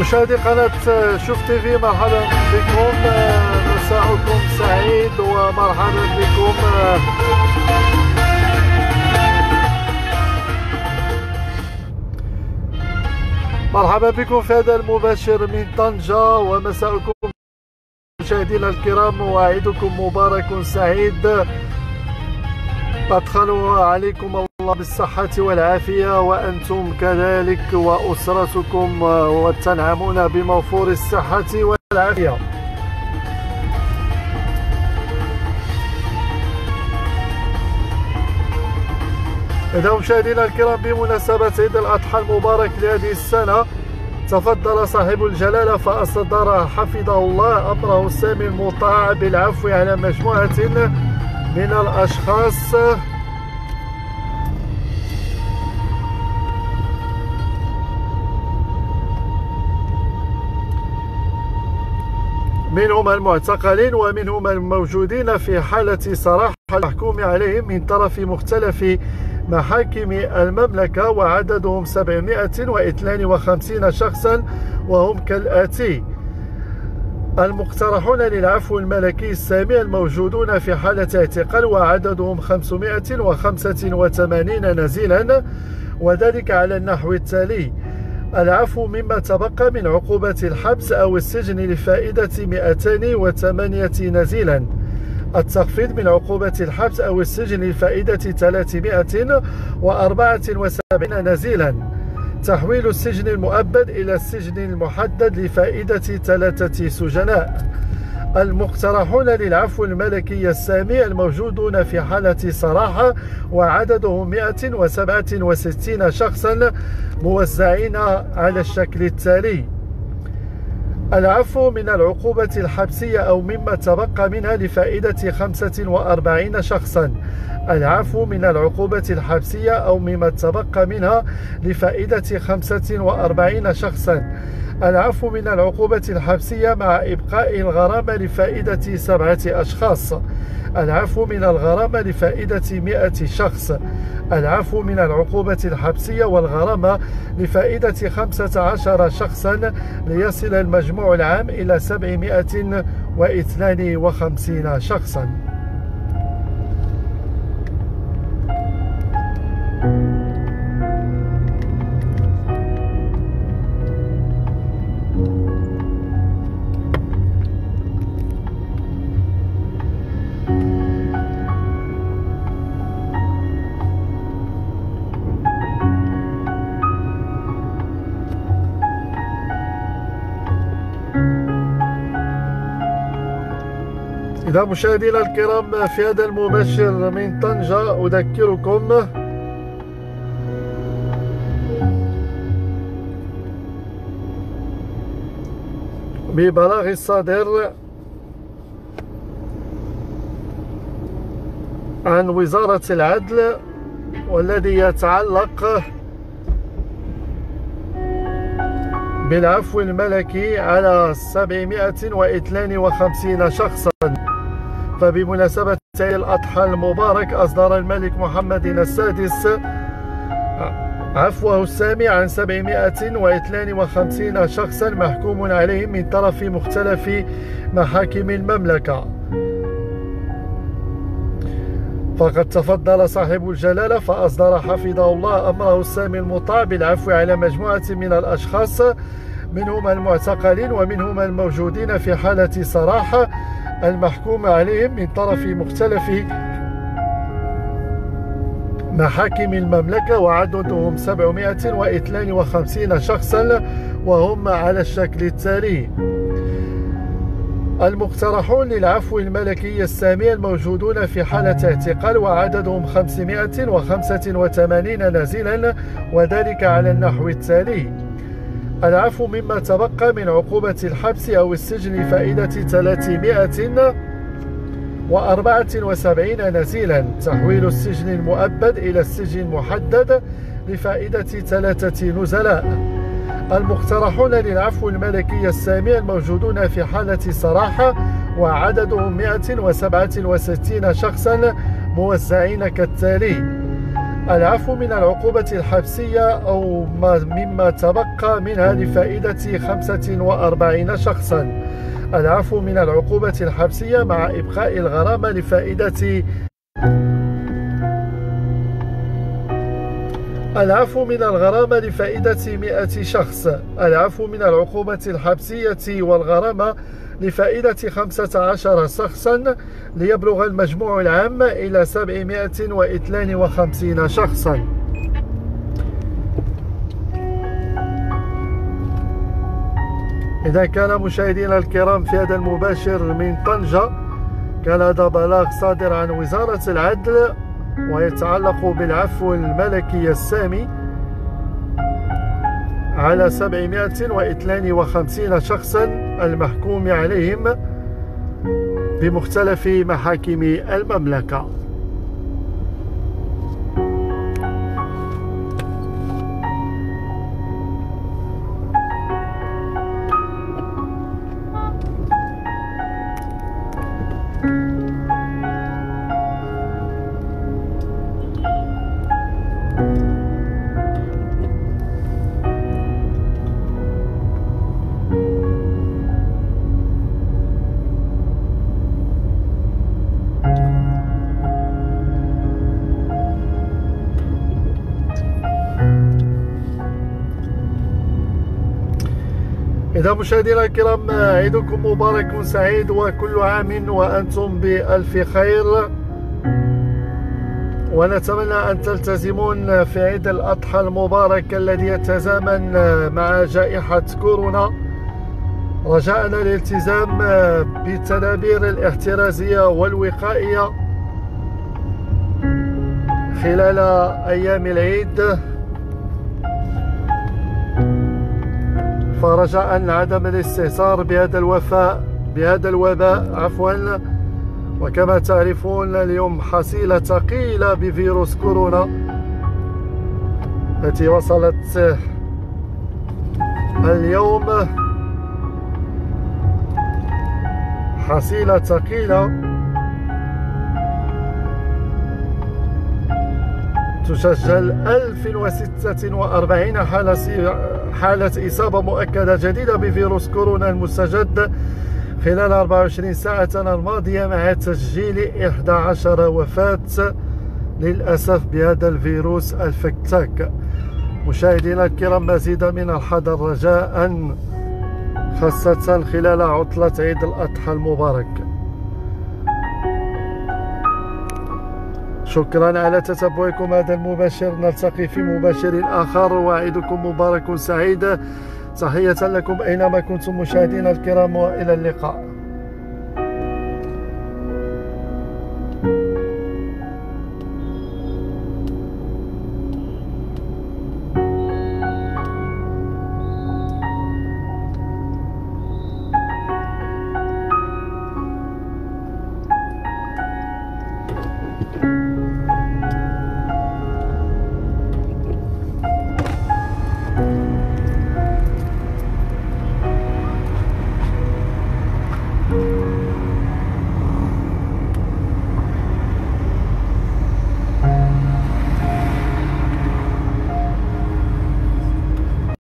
مشاهدي قناة شوف تي في مرحبا بكم مساءكم سعيد ومرحبا بكم مرحبا بكم في هذا المباشر من طنجة ومساءكم مشاهدينا الكرام وأعيدكم مبارك سعيد. أدخل عليكم الله بالصحة والعافية وأنتم كذلك وأسرتكم وتنعمون بموفور الصحة والعافية. إذا مشاهدينا الكرام بمناسبة عيد الأضحى المبارك لهذه السنة تفضل صاحب الجلالة فأصدر حفظه الله أمره السامي المطاع بالعفو على مجموعة من الأشخاص. منهم المعتقلين ومنهم الموجودين في حالة صراحة. المحكوم عليهم من طرف مختلف محاكم المملكة وعددهم 752 شخصا وهم كالآتي. المقترحون للعفو الملكي السامي الموجودون في حالة اعتقال وعددهم 585 نزيلا وذلك على النحو التالي. العفو مما تبقى من عقوبة الحبس أو السجن لفائدة 208 نزيلا. التخفيض من عقوبة الحبس أو السجن لفائدة 374 نزيلا. تحويل السجن المؤبد إلى السجن المحدد لفائدة ثلاثة سجناء. المقترحون للعفو الملكي السامي الموجودون في حالة صراحة وعددهم 167 شخصا موزعين على الشكل التالي. العفو من العقوبة الحبسية أو مما تبقى منها لفائدة 45 شخصا. العفو من العقوبة الحبسية أو مما تبقى منها لفائدة 45 شخصا. العفو من العقوبة الحبسية مع إبقاء الغرامة لفائدة سبعة أشخاص. العفو من الغرامة لفائدة مئة شخص. العفو من العقوبة الحبسية والغرامة لفائدة خمسة عشر شخصا ليصل المجموع العام إلى سبعمائة واثنان وخمسين شخصا. إذا مشاهدينا الكرام في هذا المباشر من طنجة أذكركم. ببلاغ الصادر عن وزارة العدل والذي يتعلق بالعفو الملكي على 752 شخصا. فبمناسبة الأضحى المبارك أصدر الملك محمد السادس عفوه السامي عن 752 شخصا محكوم عليهم من طرف مختلف محاكم المملكة. فقد تفضل صاحب الجلالة فأصدر حفظه الله أمره السامي المطاع بالعفو على مجموعة من الأشخاص منهم المعتقلين ومنهم الموجودين في حالة صراحة. المحكوم عليهم من طرف مختلف محاكم المملكة وعددهم 752 شخصا وهم على الشكل التالي. المقترحون للعفو الملكي السامي الموجودون في حالة اعتقال وعددهم 585 نازلا وذلك على النحو التالي. العفو مما تبقى من عقوبة الحبس أو السجن فائدة 374 نزيلا. تحويل السجن المؤبد إلى السجن المحدد لفائدة ثلاثة نزلاء. المقترحون للعفو الملكي السامي الموجودون في حالة صراحة وعددهم 167 شخصا موزعين كالتالي. العفو من العقوبة الحبسية أو مما تبقى منها لفائدة 45 شخصا. العفو من العقوبة الحبسية مع إبقاء الغرامة لفائدة العفو من الغرامة لفائدة 100 شخص. العفو من العقوبة الحبسية والغرامة لفائدة 15 شخصا ليبلغ المجموع العام إلى 752 شخصا. إذا كان مشاهدينا الكرام في هذا المباشر من طنجة كان هذا بلاغ صادر عن وزارة العدل ويتعلق بالعفو الملكي السامي على 752 شخصا المحكوم عليهم بمختلف محاكم المملكة. إذا مشاهدينا الكرام عيدكم مبارك سعيد وكل عام وأنتم بألف خير. ونتمنى أن تلتزمون في عيد الأضحى المبارك الذي يتزامن مع جائحة كورونا. رجاءنا الالتزام بالتدابير الاحترازية والوقائية خلال أيام العيد. فرجاء عدم الاستهتار بهذا الوفاء بهذا الوباء عفوا. وكما تعرفون اليوم حصيلة ثقيلة بفيروس كورونا التي وصلت اليوم. حصيلة ثقيلة تسجل 1046 حالة حالة إصابة مؤكدة جديدة بفيروس كورونا المستجد. خلال 24 ساعة الماضية مع تسجيل 11 وفاة للأسف بهذا الفيروس الفتاك مشاهدينا الكرام مزيد من الحذر رجاء خاصة خلال عطلة عيد الأضحى المبارك. شكرا على تتبعكم هذا المباشر. نلتقي في مباشر آخر. وأعدكم مبارك سعيد. تحية لكم أينما كنتم مشاهدينا الكرام. وإلى اللقاء.